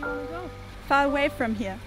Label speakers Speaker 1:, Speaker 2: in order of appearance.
Speaker 1: Where do you want to go?
Speaker 2: Far away from here.